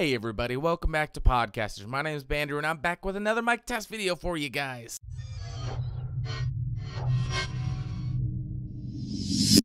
Hey everybody, welcome back to Podcastage. My name is Bandrew and I'm back with another mic test video for you guys.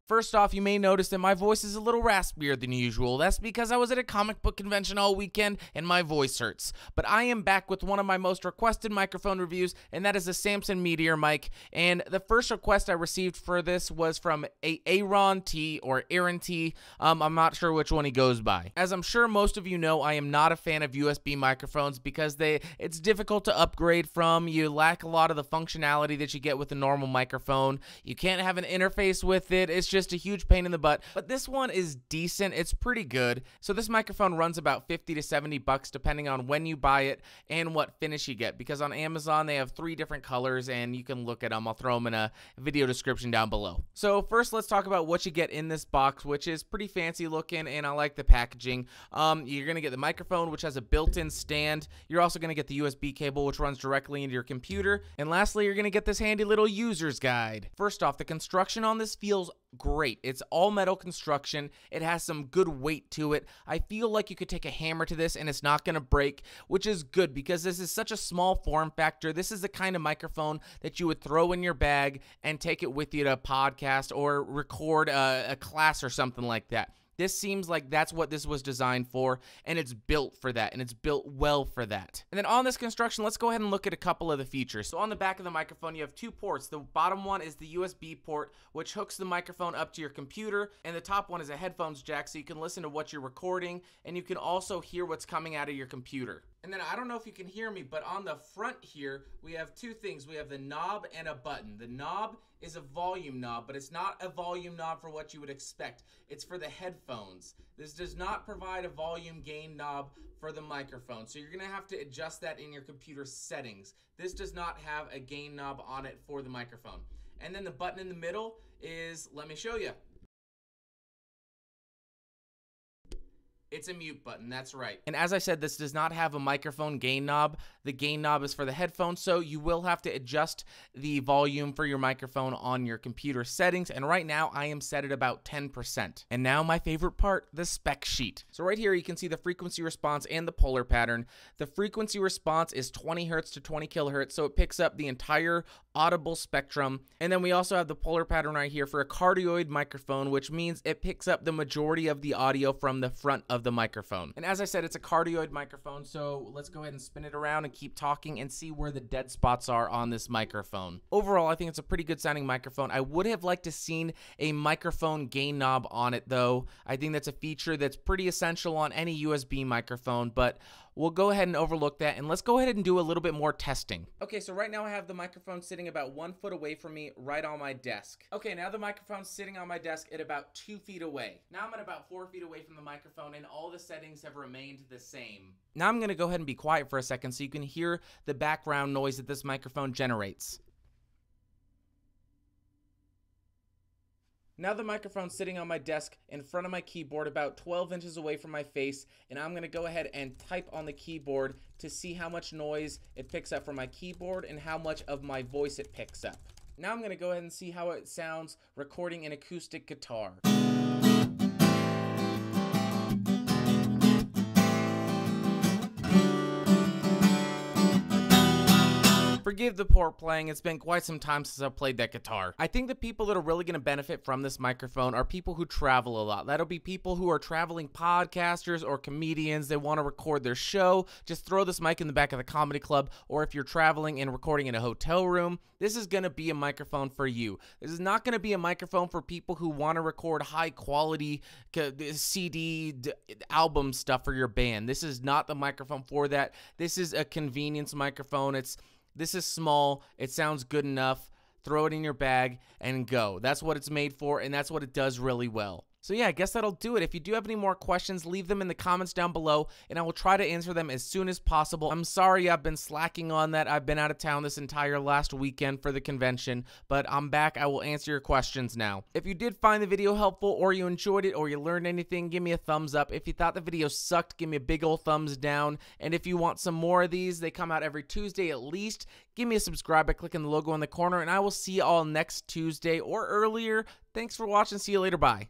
First off, you may notice that my voice is a little raspier than usual. That's because I was at a comic book convention all weekend and my voice hurts. But I am back with one of my most requested microphone reviews, and that is the Samson Meteor mic. And the first request I received for this was from a Aaron T or Aaron T. Um, I'm not sure which one he goes by. As I'm sure most of you know, I am not a fan of USB microphones because they it's difficult to upgrade from. You lack a lot of the functionality that you get with a normal microphone. You can't have an interface with it. It's just a huge pain in the butt, but this one is decent. It's pretty good. So this microphone runs about 50 to 70 bucks depending on when you buy it and what finish you get because on Amazon they have three different colors and you can look at them. I'll throw them in a video description down below. So first let's talk about what you get in this box, which is pretty fancy looking and I like the packaging. Um, you're going to get the microphone, which has a built-in stand. You're also going to get the USB cable, which runs directly into your computer. And lastly, you're going to get this handy little user's guide. First off, the construction on this feels great. It's all metal construction. It has some good weight to it. I feel like you could take a hammer to this and it's not going to break, which is good because this is such a small form factor. This is the kind of microphone that you would throw in your bag and take it with you to a podcast or record a, a class or something like that. This seems like that's what this was designed for, and it's built for that, and it's built well for that. And then on this construction, let's go ahead and look at a couple of the features. So on the back of the microphone, you have two ports. The bottom one is the USB port, which hooks the microphone up to your computer, and the top one is a headphones jack, so you can listen to what you're recording, and you can also hear what's coming out of your computer. And then I don't know if you can hear me, but on the front here, we have two things. We have the knob and a button. The knob is a volume knob, but it's not a volume knob for what you would expect. It's for the headphones. This does not provide a volume gain knob for the microphone. So you're gonna have to adjust that in your computer settings. This does not have a gain knob on it for the microphone. And then the button in the middle is, let me show you. It's a mute button, that's right. And as I said, this does not have a microphone gain knob. The gain knob is for the headphones, so you will have to adjust the volume for your microphone on your computer settings. And right now, I am set at about 10%. And now my favorite part, the spec sheet. So right here, you can see the frequency response and the polar pattern. The frequency response is 20 hertz to 20 kilohertz, so it picks up the entire audible spectrum. And then we also have the polar pattern right here for a cardioid microphone, which means it picks up the majority of the audio from the front of the microphone. And as I said, it's a cardioid microphone, so let's go ahead and spin it around and keep talking and see where the dead spots are on this microphone. Overall, I think it's a pretty good sounding microphone. I would have liked to seen a microphone gain knob on it though. I think that's a feature that's pretty essential on any USB microphone, but we'll go ahead and overlook that and let's go ahead and do a little bit more testing. Okay, so right now I have the microphone sitting about one foot away from me right on my desk. Okay, now the microphone's sitting on my desk at about two feet away. Now I'm at about four feet away from the microphone and all the settings have remained the same. Now I'm gonna go ahead and be quiet for a second so you can hear the background noise that this microphone generates. Now the microphone's sitting on my desk in front of my keyboard about 12 inches away from my face and I'm going to go ahead and type on the keyboard to see how much noise it picks up from my keyboard and how much of my voice it picks up. Now I'm going to go ahead and see how it sounds recording an acoustic guitar. Forgive the poor playing, it's been quite some time since I've played that guitar. I think the people that are really going to benefit from this microphone are people who travel a lot. That'll be people who are traveling podcasters or comedians. They want to record their show. Just throw this mic in the back of the comedy club, or if you're traveling and recording in a hotel room, this is going to be a microphone for you. This is not going to be a microphone for people who want to record high quality CD album stuff for your band. This is not the microphone for that. This is a convenience microphone. It's this is small. It sounds good enough. Throw it in your bag and go. That's what it's made for, and that's what it does really well. So yeah, I guess that'll do it. If you do have any more questions, leave them in the comments down below, and I will try to answer them as soon as possible. I'm sorry I've been slacking on that. I've been out of town this entire last weekend for the convention, but I'm back. I will answer your questions now. If you did find the video helpful, or you enjoyed it, or you learned anything, give me a thumbs up. If you thought the video sucked, give me a big old thumbs down. And if you want some more of these, they come out every Tuesday at least. Give me a subscribe by clicking the logo in the corner, and I will see you all next Tuesday or earlier. Thanks for watching. See you later. Bye.